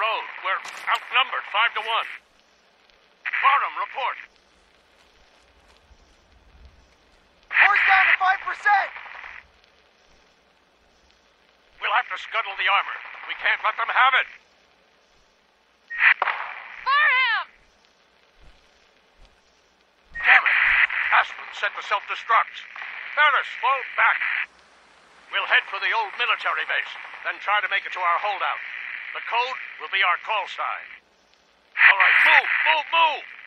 road. We're outnumbered five to one. Barnum, report. Horse down to 5%! We'll have to scuttle the armor. We can't let them have it. Varham! Damn it! Astlin set the self-destruct. Faris, fall back. We'll head for the old military base, then try to make it to our holdout. The code will be our call sign. All right, move, move, move!